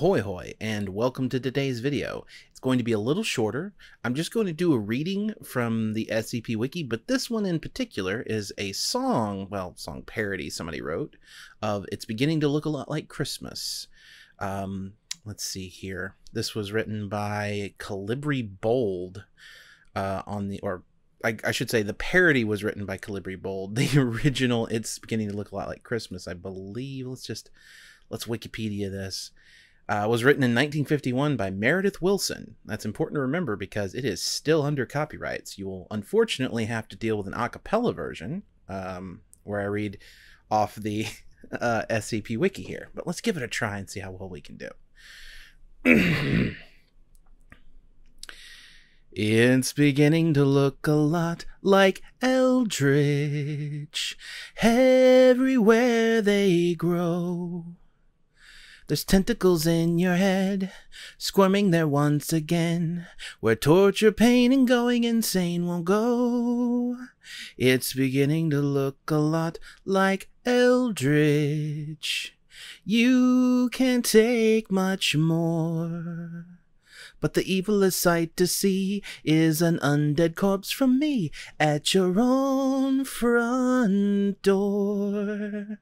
Ahoy hoy and welcome to today's video. It's going to be a little shorter. I'm just going to do a reading from the SCP Wiki, but this one in particular is a song, well, song parody somebody wrote of It's Beginning to Look a Lot Like Christmas. Um, let's see here. This was written by Calibri Bold uh, on the, or I, I, should say the parody was written by Calibri Bold. The original, It's Beginning to Look a Lot Like Christmas, I believe. Let's just, let's Wikipedia this uh, was written in 1951 by Meredith Willson. That's important to remember because it is still under copyrights. You will unfortunately have to deal with an a cappella version um, where I read off the uh, SCP Wiki here. But let's give it a try and see how well we can do. It's beginning to look a lot like Eldritch. Everywhere they grow. There's tentacles in your head, squirming there once again, where torture, pain, and going insane won't go. It's beginning to look a lot like Eldritch. You can't take much more. But the evilest sight to see is an undead corpse from me at your own front door.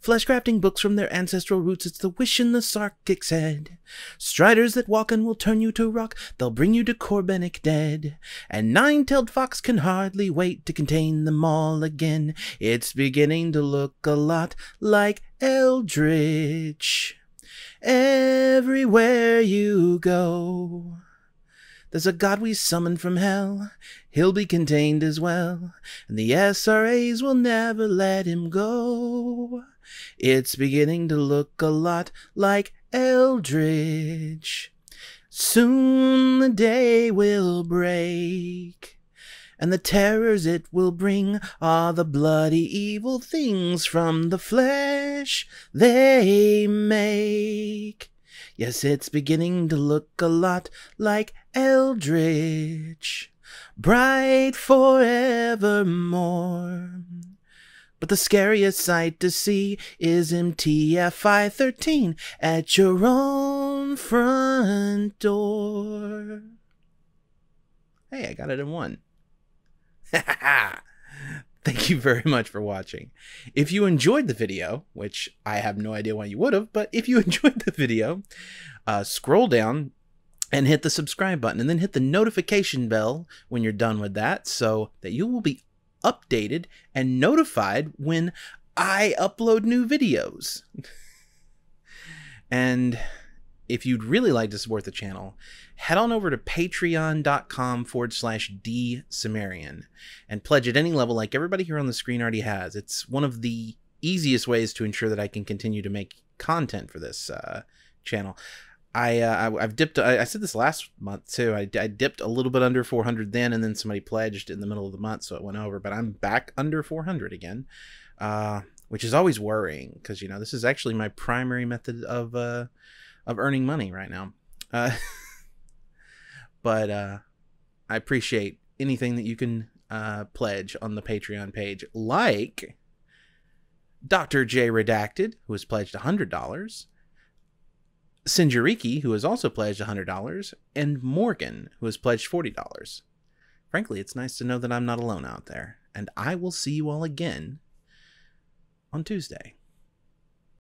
Flesh crafting books from their ancestral roots, it's the wish in the sarkic's head. Striders that walk and will turn you to rock, they'll bring you to Corbenic dead. And nine-tailed fox can hardly wait to contain them all again. It's beginning to look a lot like Eldritch. Everywhere you go. There's a god we summon from hell, he'll be contained as well, and the SRAs will never let him go. It's beginning to look a lot like Eldritch. Soon the day will break. And the terrors it will bring are the bloody evil things from the flesh they make. Yes, it's beginning to look a lot like Eldritch, bright forevermore. But the scariest sight to see is MTFI 13 at your own front door. Hey, I got it in one. Thank you very much for watching. If you enjoyed the video, which I have no idea why you would have, but if you enjoyed the video, uh, scroll down and hit the subscribe button and then hit the notification bell when you're done with that so that you will be updated and notified when I upload new videos. and if you'd really like to support the channel, head on over to patreon.com forward slash D Cimmerian and pledge at any level like everybody here on the screen already has. It's one of the easiest ways to ensure that I can continue to make content for this uh, channel. I, uh, I have dipped. I, I, said this last month too. I, I dipped a little bit under 400 then, and then somebody pledged in the middle of the month, so it went over. But I'm back under 400 again, uh, which is always worrying because you know this is actually my primary method of uh, of earning money right now. Uh, but uh, I appreciate anything that you can uh, pledge on the Patreon page, like Dr. J Redacted, who has pledged $100. Sinjariki, who has also pledged $100, and Morgan, who has pledged $40. Frankly, it's nice to know that I'm not alone out there, and I will see you all again on Tuesday.